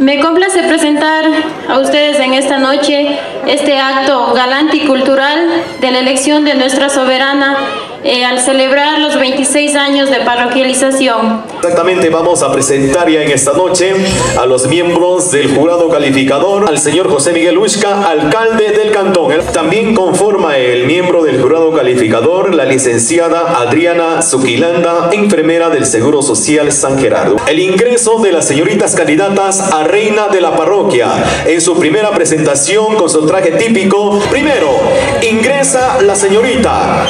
Me complace presentar a ustedes en esta noche este acto galante y cultural de la elección de nuestra soberana eh, al celebrar los 26 años de parroquialización. Exactamente, vamos a presentar ya en esta noche a los miembros del jurado calificador, al señor José Miguel Huisca, alcalde del cantón. También conforma el miembro del jurado calificador, la licenciada Adriana Zuquilanda, enfermera del Seguro Social San Gerardo. El ingreso de las señoritas candidatas a reina de la parroquia en su primera presentación con su traje típico. Primero, ingresa la señorita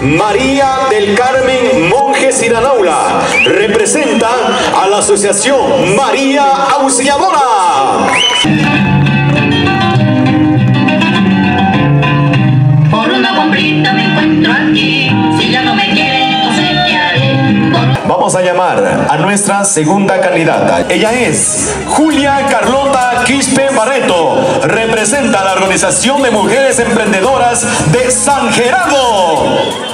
María del Carmen Monje Siranaula representa a la Asociación María Auxiliadora. Por una comprita me encuentro aquí, si ya no me quieren, no sé qué haré. Por Vamos a llamar a nuestra segunda candidata. Ella es Julia Carlota Quispe Barreto. Representa a la Organización de Mujeres Emprendedoras de San Gerardo.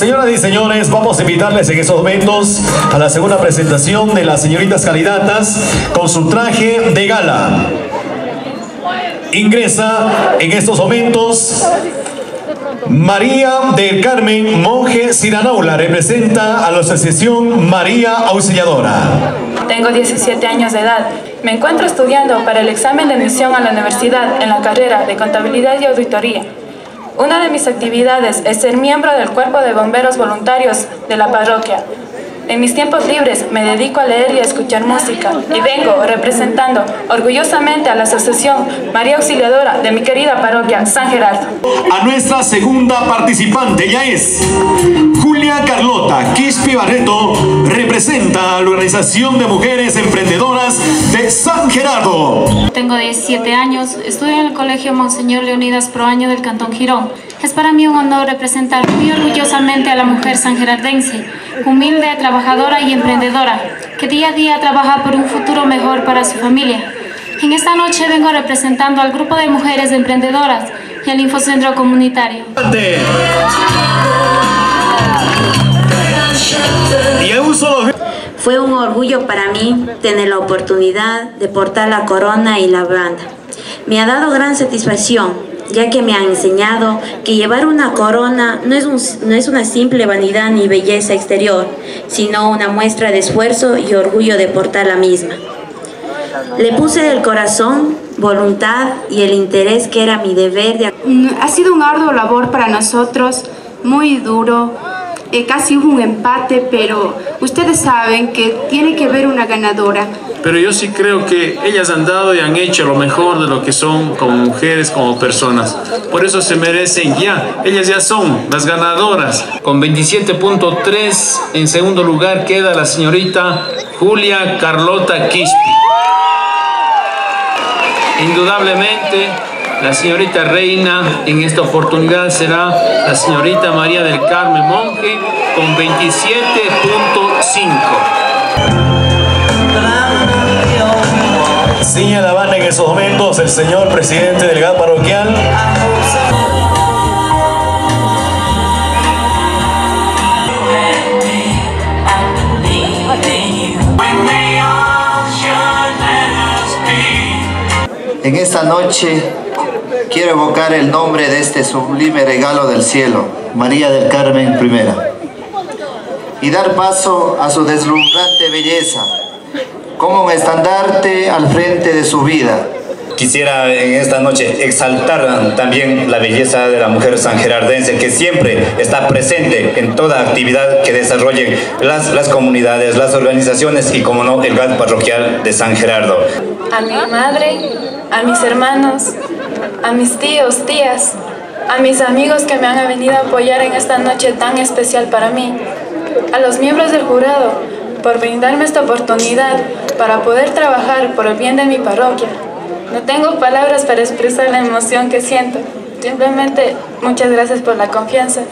Señoras y señores, vamos a invitarles en estos momentos a la segunda presentación de las señoritas candidatas con su traje de gala. Ingresa en estos momentos María del Carmen Monje Siranaula, representa a la Asociación María Auxiliadora. Tengo 17 años de edad. Me encuentro estudiando para el examen de admisión a la universidad en la carrera de Contabilidad y Auditoría. Una de mis actividades es ser miembro del Cuerpo de Bomberos Voluntarios de la parroquia. En mis tiempos libres me dedico a leer y a escuchar música y vengo representando orgullosamente a la Asociación María Auxiliadora de mi querida parroquia San Gerardo. A nuestra segunda participante, ella es Julia Carlota Quispe Barreto, representa a la Organización de Mujeres Emprendedoras de San Gerardo. Tengo 17 años, estudio en el Colegio Monseñor Leonidas Proaño del Cantón Girón. Es para mí un honor representar muy orgullosamente a la mujer sangerardense, humilde, trabajadora y emprendedora, que día a día trabaja por un futuro mejor para su familia. En esta noche vengo representando al grupo de mujeres emprendedoras y al Infocentro Comunitario. Y Fue un orgullo para mí tener la oportunidad de portar la corona y la banda. Me ha dado gran satisfacción, ya que me han enseñado que llevar una corona no es, no es una simple vanidad ni belleza exterior, sino una muestra de esfuerzo y orgullo de portar la misma. Le puse el corazón, voluntad y el interés que era mi deber de Mm, Ha sido un arduo labor para nosotros, muy duro. Eh, casi hubo un empate, pero ustedes saben que tiene que haber una ganadora. Pero yo sí creo que ellas han dado y han hecho lo mejor de lo que son como mujeres, como personas. Por eso se merecen ya. Ellas ya son las ganadoras. Con 27.3 en segundo lugar queda la señorita Julia Carlota Quispe. Indudablemente, la señorita reina en esta oportunidad será la señorita María del Carmen Monje con 27.5. Sigue la banda en esos momentos el señor presidente del GAP parroquial. En esta noche quiero evocar el nombre de este sublime regalo del cielo, María del Carmen I, y dar paso a su deslumbrante belleza, como un estandarte al frente de su vida. Quisiera en esta noche exaltar también la belleza de la mujer sangerardense que siempre está presente en toda actividad que desarrollen las, las comunidades, las organizaciones y como no el GAT parroquial de San Gerardo. a mi madre, a mis hermanos, a mis tíos, tías, a mis amigos que me han venido a apoyar en esta noche tan especial para mí, a los miembros del jurado por brindarme esta oportunidad para poder trabajar por el bien de mi parroquia. No tengo palabras para expresar la emoción que siento. Simplemente muchas gracias por la confianza.